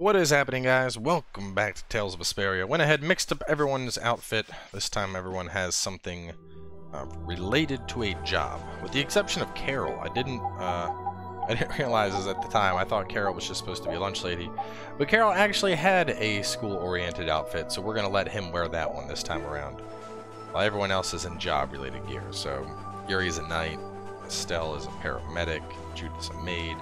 What is happening guys? Welcome back to Tales of Vesperia. Went ahead mixed up everyone's outfit. This time everyone has something uh, related to a job. With the exception of Karol. I didn't uh, I didn't realize this at the time. I thought Karol was just supposed to be a lunch lady. But Karol actually had a school-oriented outfit, so we're going to let him wear that one this time around. While everyone else is in job-related gear. So Yuri's a knight, Estelle is a paramedic, Judith's a maid,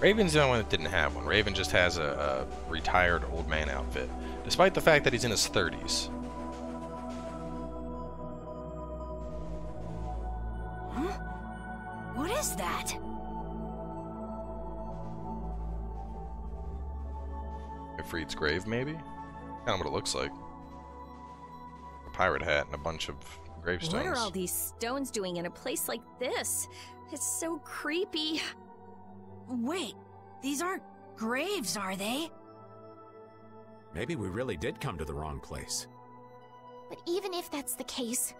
Raven's the only one that didn't have one. Raven just has a, a, retired old man outfit, despite the fact that he's in his 30s. Huh? What is that? Aifread's grave, maybe? Kind of what it looks like. A pirate hat and a bunch of gravestones. What are all these stones doing in a place like this? It's so creepy. Wait, these aren't graves, are they? Maybe we really did come to the wrong place. But even if that's the case,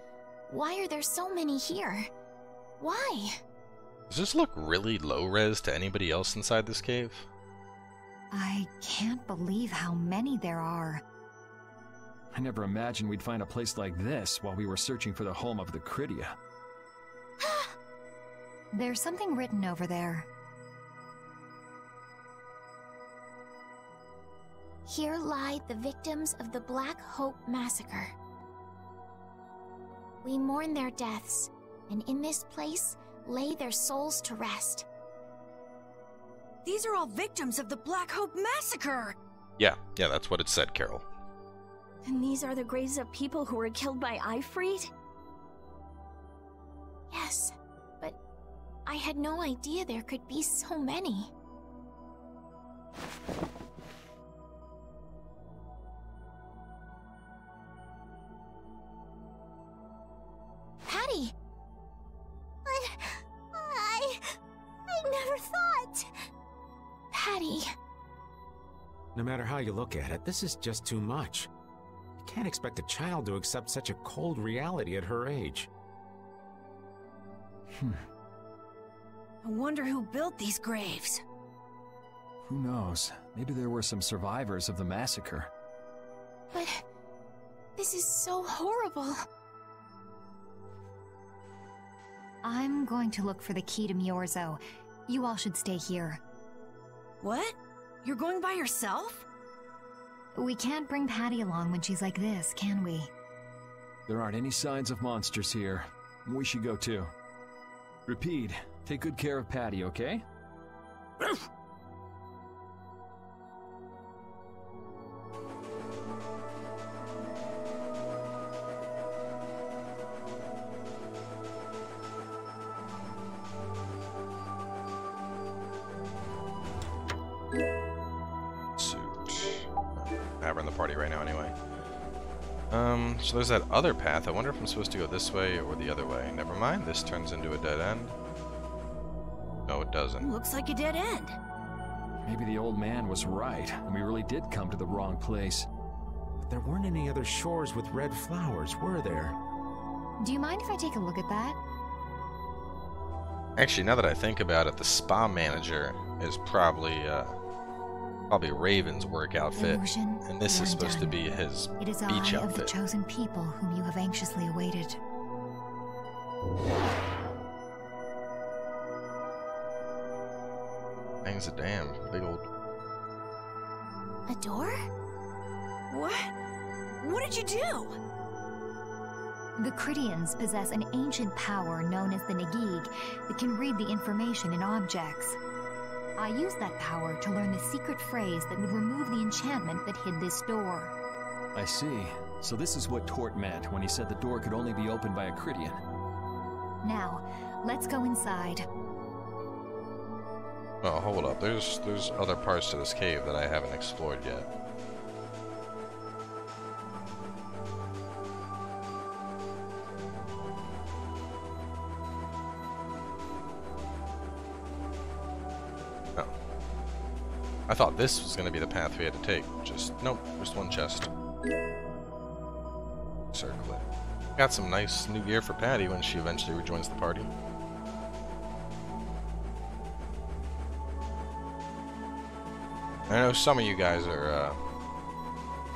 why are there so many here? Why? Does this look really low-res to anybody else inside this cave? I can't believe how many there are. I never imagined we'd find a place like this while we were searching for the home of the Critia. There's something written over there. Here lie the victims of the Black Hope Massacre. We mourn their deaths, and in this place lay their souls to rest. These are all victims of the Black Hope Massacre! Yeah, yeah, that's what it said, Karol. And these are the graves of people who were killed by Aifread? Yes, but I had no idea there could be so many. Matter how you look at it, this is just too much. You can't expect a child to accept such a cold reality at her age. Hmm. I wonder who built these graves. Who knows? Maybe there were some survivors of the massacre. But... This is so horrible. I'm going to look for the key to Myorzo. You all should stay here. What? You're going by yourself? We can't bring Patty along when she's like this, can we? There aren't any signs of monsters here. We should go too. Repede, take good care of Patty, okay? So there's that other path. I wonder if I'm supposed to go this way or the other way. Never mind. This turns into a dead end. No, it doesn't. Looks like a dead end. Maybe the old man was right, and we really did come to the wrong place. But there weren't any other shores with red flowers, were there? Do you mind if I take a look at that? Actually, now that I think about it, the spa manager is probably, uh, Probably Raven's work outfit. Illusion, and this is supposed undone. to be his It is beach I outfit. of the chosen people whom you have anxiously awaited. Hangs a damn big old. A door? What? What did you do? The Krityans possess an ancient power known as the Nagig that can read the information in objects. I used that power to learn the secret phrase that would remove the enchantment that hid this door. I see. So this is what Tort meant when he said the door could only be opened by a Krityan. Now, let's go inside. Oh, hold up. There's there's other parts to this cave that I haven't explored yet. Thought this was going to be the path we had to take. Just, nope, just one chest. Circle it. Got some nice new gear for Patty when she eventually rejoins the party. I know some of you guys are uh,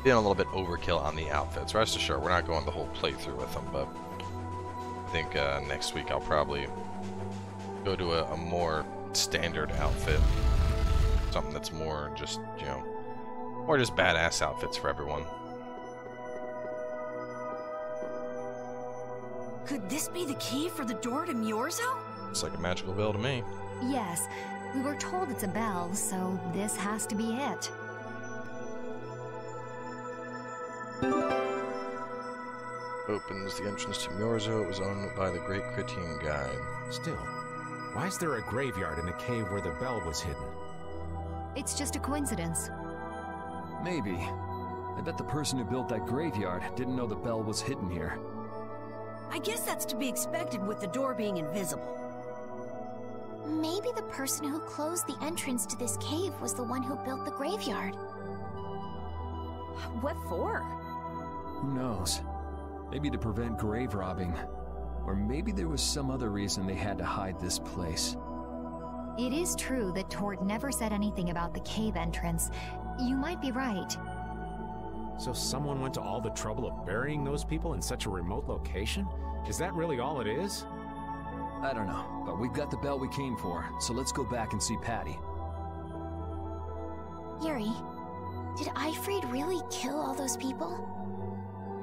being a little bit overkill on the outfits. Rest assured, we're not going the whole playthrough with them, but I think uh, next week I'll probably go to a, a more standard outfit. Something that's more just, you know, more just badass outfits for everyone. Could this be the key for the door to Myorzo? It's like a magical bell to me. Yes, we were told it's a bell, so this has to be it. Opens the entrance to Myorzo. It was owned by the Great Krityan Guide. Still, why is there a graveyard in the cave where the bell was hidden? It's just a coincidence. Maybe. I bet the person who built that graveyard didn't know the bell was hidden here. I guess that's to be expected with the door being invisible. Maybe the person who closed the entrance to this cave was the one who built the graveyard. What for? Who knows? Maybe to prevent grave robbing. Or maybe there was some other reason they had to hide this place. It is true that Tort never said anything about the cave entrance. You might be right. So someone went to all the trouble of burying those people in such a remote location? Is that really all it is? I don't know, but we've got the bell we came for, so let's go back and see Patty. Yuri, did Aifread really kill all those people?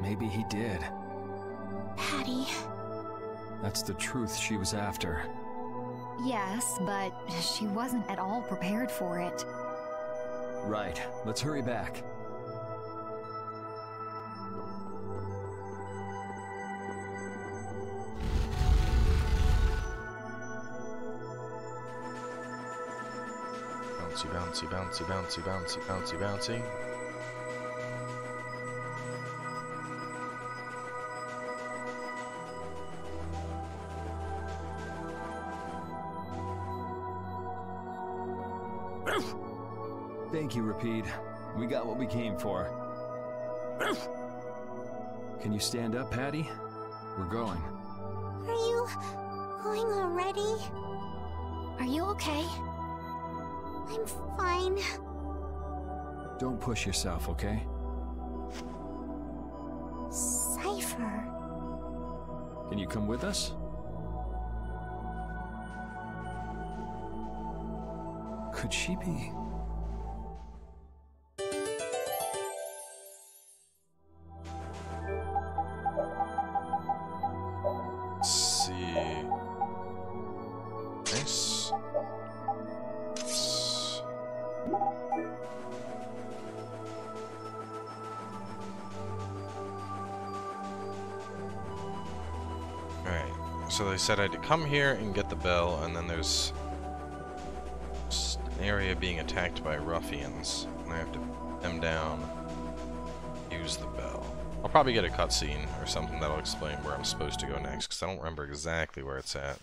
Maybe he did. Patty, That's the truth she was after. Yes, but she wasn't at all prepared for it. Right, let's hurry back. Bouncy, bouncy, bouncy, bouncy, bouncy, bouncy, bouncy. Thank you, Repede. We got what we came for. Can you stand up, Patty? We're going. are you going already? Are you okay? I'm fine. Don't push yourself, okay? Cypher. Can you come with us? Could she be? So they said I had to come here and get the bell, and then there's an area being attacked by ruffians, and I have to put them down, use the bell. I'll probably get a cutscene or something that'll explain where I'm supposed to go next, because I don't remember exactly where it's at.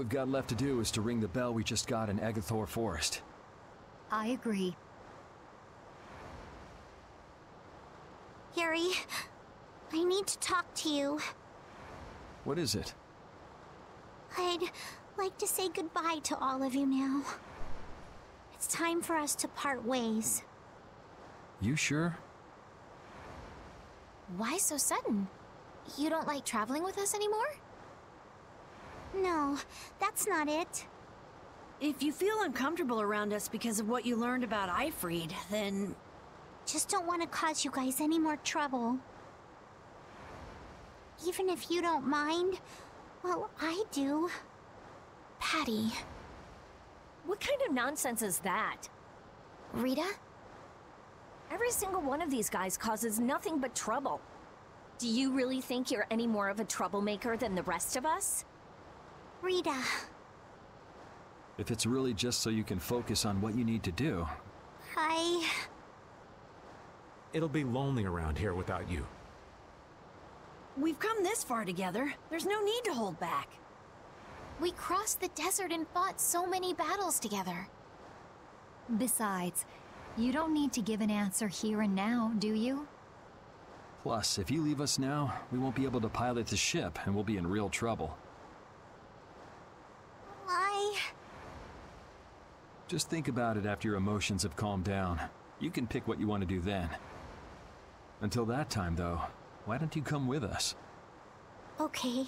We've got left to do is to ring the bell we just got in Egothor Forest. I agree. Yuri, I need to talk to you. What is it? I'd like to say goodbye to all of you now. It's time for us to part ways. You sure? Why so sudden? You don't like traveling with us anymore? No, that's not it. If you feel uncomfortable around us because of what you learned about Aifread, then Just don't want to cause you guys any more trouble. Even if you don't mind, well, I do. Patty, What kind of nonsense is that? Rita? Every single one of these guys causes nothing but trouble. Do you really think you're any more of a troublemaker than the rest of us? Rita. If it's really just so you can focus on what you need to do, I. It'll be lonely around here without you. we've come this far together. There's no need to hold back. We crossed the desert and fought so many battles together. Besides, You don't need to give an answer here and now, do you? Plus, if you leave us now, we won't be able to pilot the ship, and we'll be in real trouble. I... Just think about it after your emotions have calmed down. You can pick what you want to do then. Until that time, though, why don't you come with us? Okay.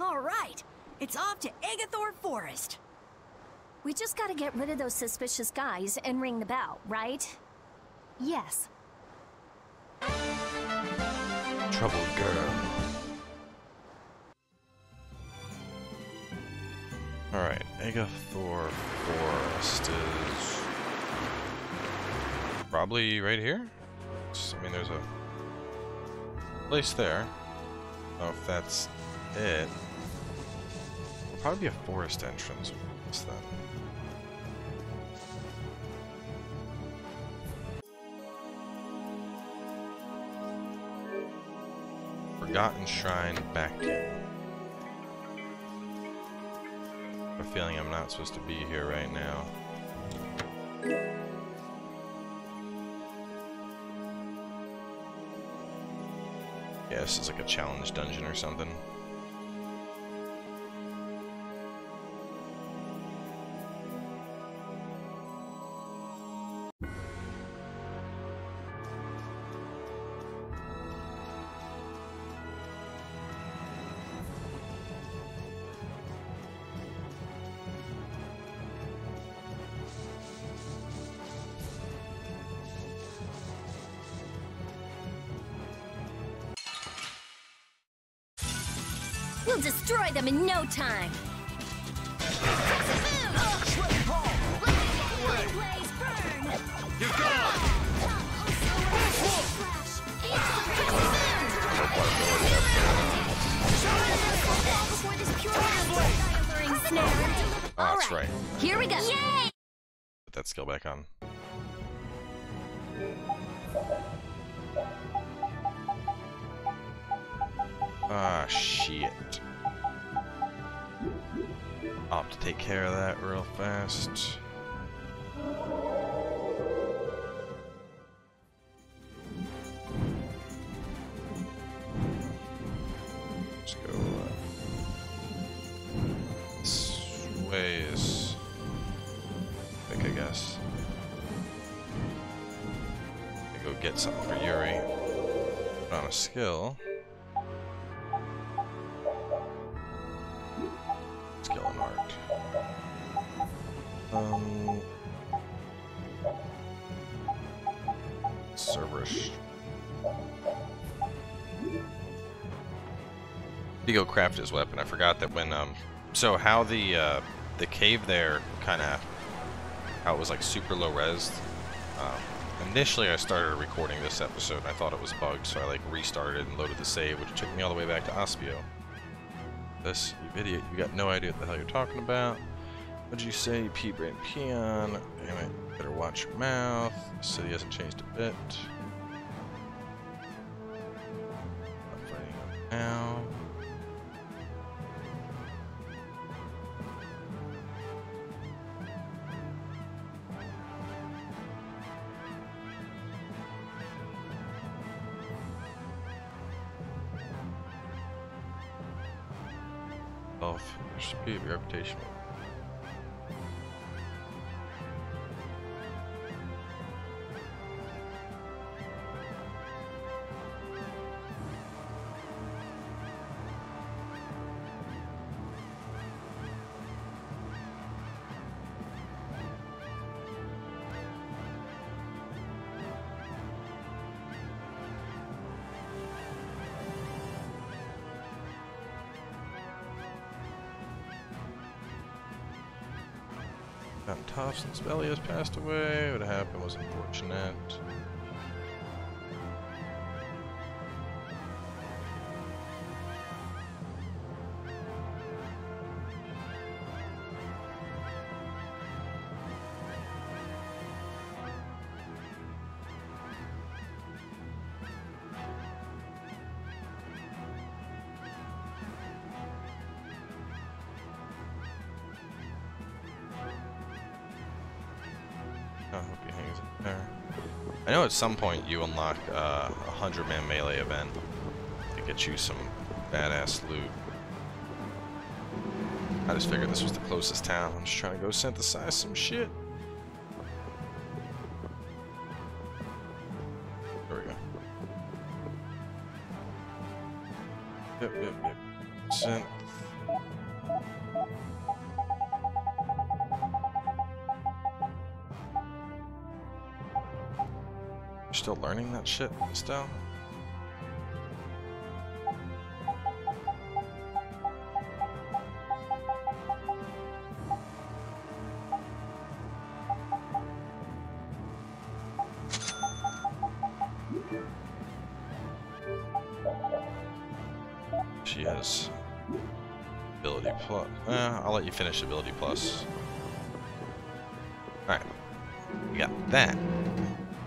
All right, it's off to Egothor Forest. We just gotta get rid of those suspicious guys and ring the bell, right? Yes. Troubled girl. Alright, Egothor Forest is probably right here? I mean, there's a place there. I don't know if that's it. It'll probably be a forest entrance. What's that? Forgotten Shrine back a feeling I'm not supposed to be here right now. Yeah, this is like a challenge dungeon or something. We'll destroy them in no time. Oh, that's right. Here we go. Yay! Put that skill back on. Ah, shit. Have to take care of that real fast. Craft his weapon. I forgot that when um. So how the uh, the cave there kind of how it was like super low res. Um, initially, I started recording this episode. and I thought it was bugged, so I like restarted and loaded the save, which took me all the way back to Aspio. This, you idiot, you got no idea what the hell you're talking about. What'd you say, pea brain peon? Damn it, better watch your mouth. The city hasn't changed a bit. Not fighting now. Speed since Belly has passed away. What happened was unfortunate. Oh, things in there. I know at some point you unlock uh, a 100-man melee event to get you some badass loot. I just figured this was the closest town. I'm just trying to go synthesize some shit. Shit, still? She has ability plus. Uh, I'll let you finish ability plus. Alright. We got that.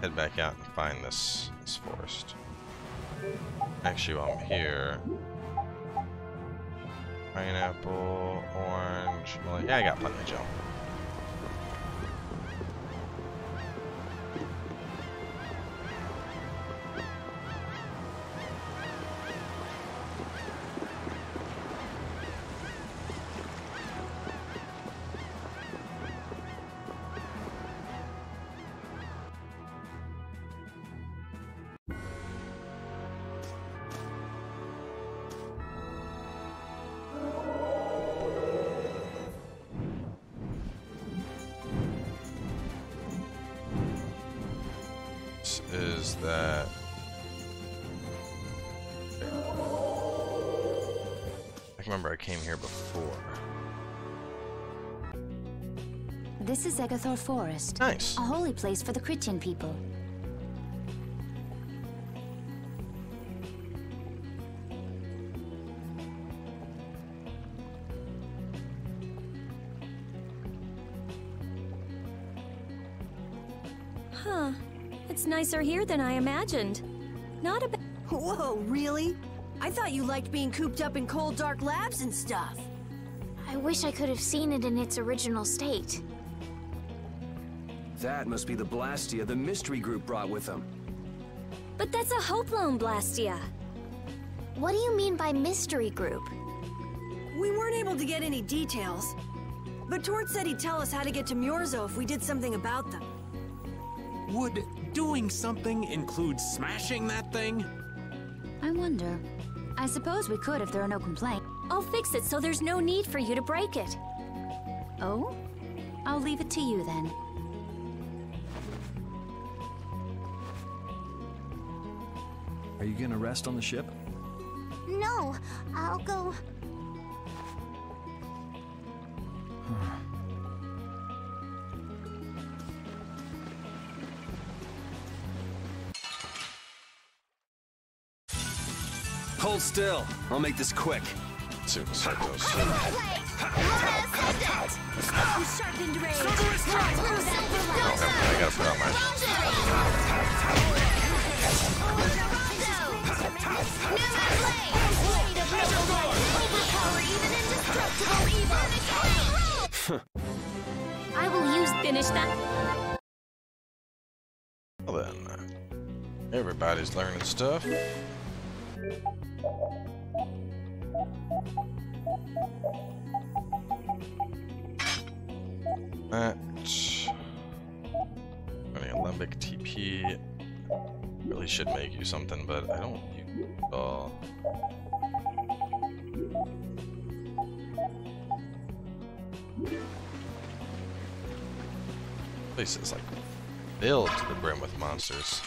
Head back out and find this, this forest. Actually, while I'm here... Pineapple, orange... Yeah, I got plenty of gel. Is that... I remember I came here before. This is Egothor Forest, Nice. a holy place for the Krityan people. It's nicer here than I imagined. Not a bad. Whoa, really? I thought you liked being cooped up in cold, dark labs and stuff. I wish I could have seen it in its original state. That must be the Blastia the mystery group brought with them. But that's a Hoplon Blastia. What do you mean by mystery group? We weren't able to get any details. But Tort said he'd tell us how to get to Myorzo if we did something about them. Would doing something includes smashing that thing? I wonder. I suppose we could if there are no complaints. I'll fix it so there's no need for you to break it. Oh? I'll leave it to you then. Are you gonna rest on the ship? No, I'll go. Hold still. I'll make this quick. Let's see what this goes. Sharpened ray. I gotta put out my... I will use finish that. Well then, uh, everybody's learning stuff. That running a limbic TP really should make you something, but I don't use it all. Place is like filled to the brim with monsters.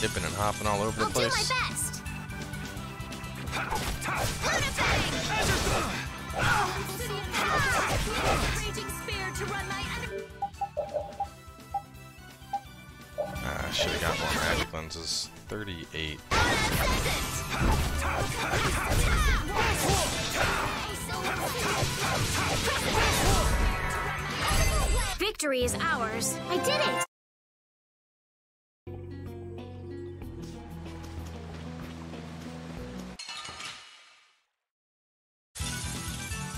Dipping and hopping all over the I'll do my place. Magic 38. Victory is ours. I did it!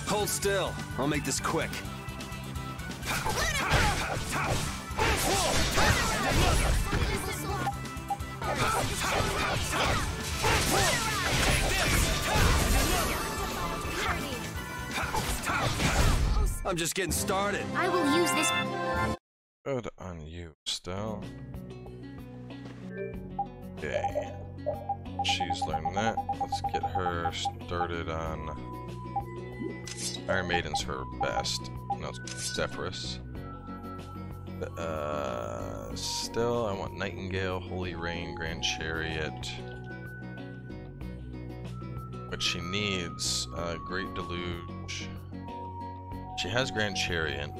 Hold still. I'll make this quick. I'm just getting started. I will use this. Good on you, Stell. Okay. She's learned that. Let's get her started on... Iron Maiden's her best. No, it's Zephyrus. Uh, still, I want Nightingale, Holy Rain, Grand Chariot. But she needs uh, Great Deluge. She has Grand Chariot.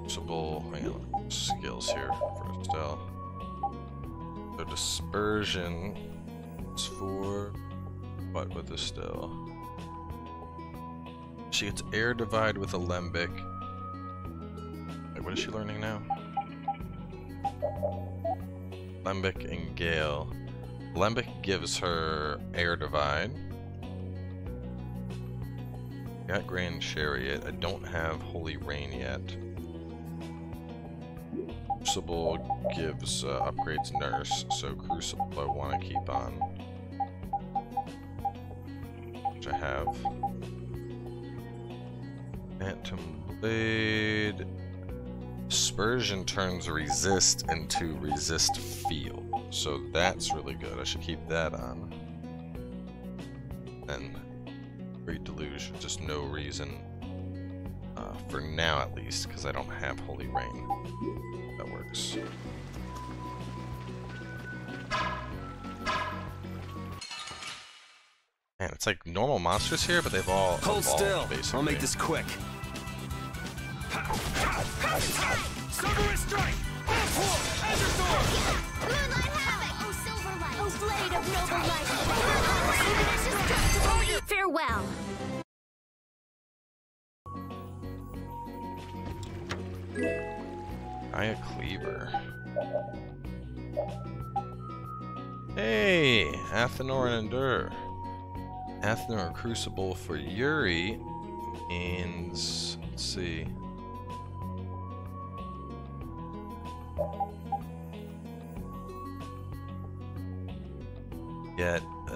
Crucible, hang on, skills here for Estelle. So Dispersion is for what with Estelle? She gets Air Divide with Alembic. What is she learning now? Alembic and Gale. Alembic gives her Air Divide. Got Grand Chariot. I don't have Holy Rain yet. Crucible gives uh, upgrades Nurse, so Crucible I want to keep on. Which I have. Phantom Blade. Dispersion turns resist into resist field. So that's really good. I should keep that on. And Great Deluge, just no reason. Uh, for now at least, because I don't have Holy Rain. That works. Man, it's like normal monsters here, but they've all Hold evolved, still. basically. I'll make this quick. Cerberus strike! Azure Sword! Moonlight Havoc! Oh, Silverlight! Oh, blade of noble light! Oh, Farewell! Gaia Cleaver. Hey, Athenor and Endure. Athenor Crucible for Yuri means let's see.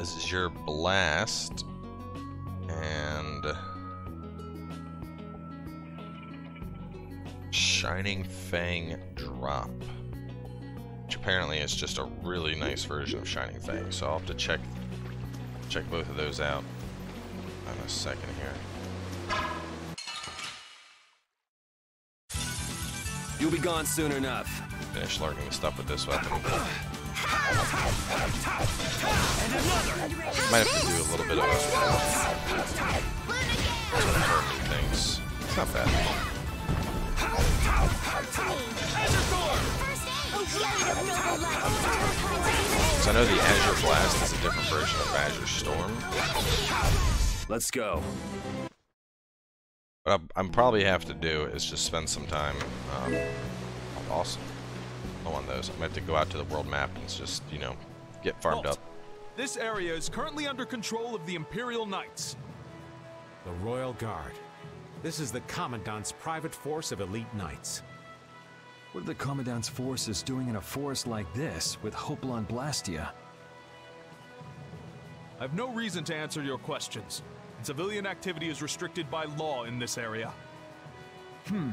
Azure Blast and Shining Fang Drop. Which apparently is just a really nice version of Shining Fang, so I'll have to check check both of those out in a second here. You'll be gone soon enough. Finish learning the stuff with this weapon. Might have to do a little bit of confirming things. It's not bad. So I know the Azure Blast is a different version of Azure Storm. Let's go. What I'm, I'm probably have to do is just spend some time. Um, awesome. No on those. I'm gonna have to go out to the world map and just, you know, get farmed Halt. up. This area is currently under control of the Imperial Knights. The Royal Guard. This is the Commandant's private force of elite knights. What are the Commandant's forces doing in a forest like this with Hoplon Blastia? I have no reason to answer your questions. Civilian activity is restricted by law in this area. Hmm.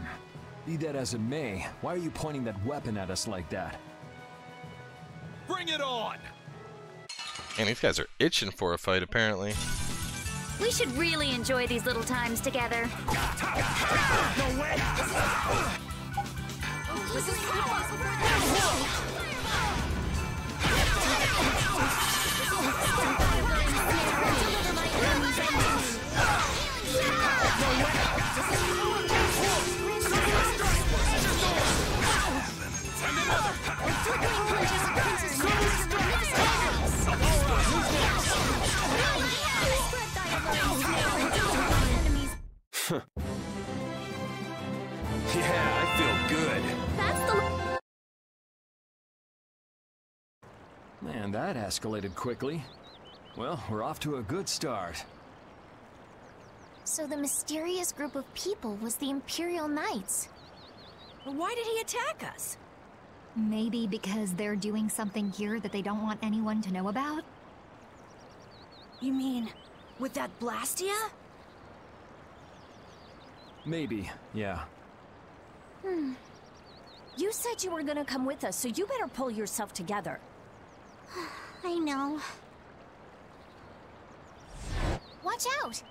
Be that as it may, why are you pointing that weapon at us like that? Bring it on! And these guys are itching for a fight, apparently. We should really enjoy these little times together. Yeah, I feel good. Man, that escalated quickly. Well, we're off to a good start. So the mysterious group of people was the Imperial Knights. Why did he attack us? Maybe because they're doing something here that they don't want anyone to know about? You mean, with that Blastia? Maybe, yeah. Hmm. You said you were gonna come with us, so you better pull yourself together. I know. Watch out!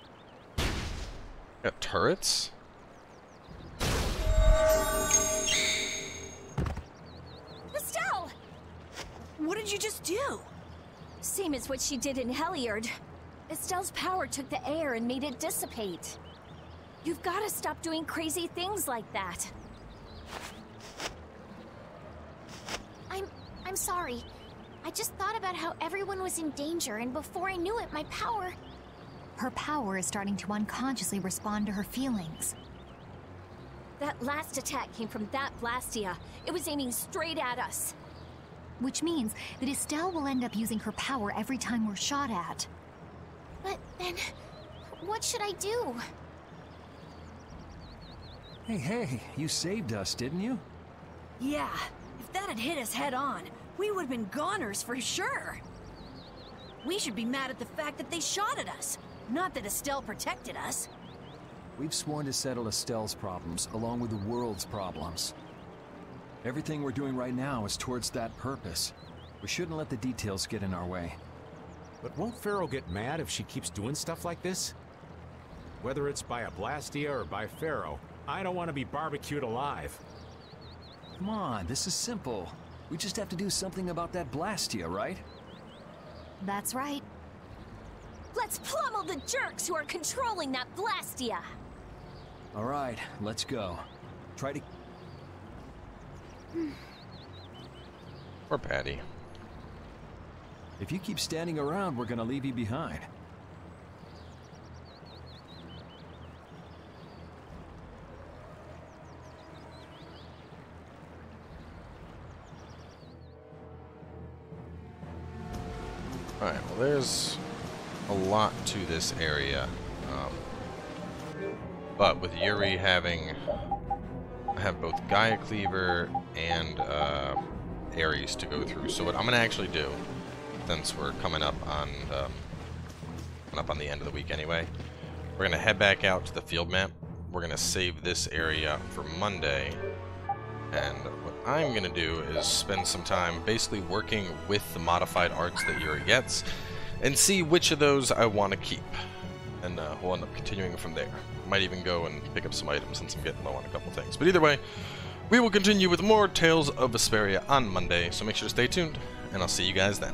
Got turrets? You just do? Same as what she did in Heliord. Estelle's power took the air and made it dissipate. You've gotta stop doing crazy things like that. I'm... I'm sorry. I just thought about how everyone was in danger, and before I knew it, my power... Her power is starting to unconsciously respond to her feelings. That last attack came from that Blastia. It was aiming straight at us. Which means that Estelle will end up using her power every time we're shot at. But then... What should I do? Hey, hey, you saved us, didn't you? Yeah, if that had hit us head on, we would have been goners for sure. We should be mad at the fact that they shot at us, not that Estelle protected us. We've sworn to settle Estelle's problems along with the world's problems. Everything we're doing right now is towards that purpose. We shouldn't let the details get in our way. But won't Phaeroh get mad if she keeps doing stuff like this? Whether it's by a Blastia or by Phaeroh, I don't want to be barbecued alive. Come on, this is simple. We just have to do something about that Blastia, right? That's right. Let's pummel the jerks who are controlling that Blastia! Alright, let's go. Try to... Or Patty. If you keep standing around, we're gonna leave you behind. Alright, well there's a lot to this area. Um, but with Yuri having have both Gaia Cleaver and uh, Ares to go through. So what I'm gonna actually do, since we're coming up on um, coming up on the end of the week anyway, we're gonna head back out to the field map. We're gonna save this area for Monday, and what I'm gonna do is spend some time basically working with the modified arts that Yuri gets, and see which of those I want to keep. And uh, we'll end up continuing from there. Might even go and pick up some items since I'm getting low on a couple things. But either way, we will continue with more Tales of Vesperia on Monday, so make sure to stay tuned, and I'll see you guys then.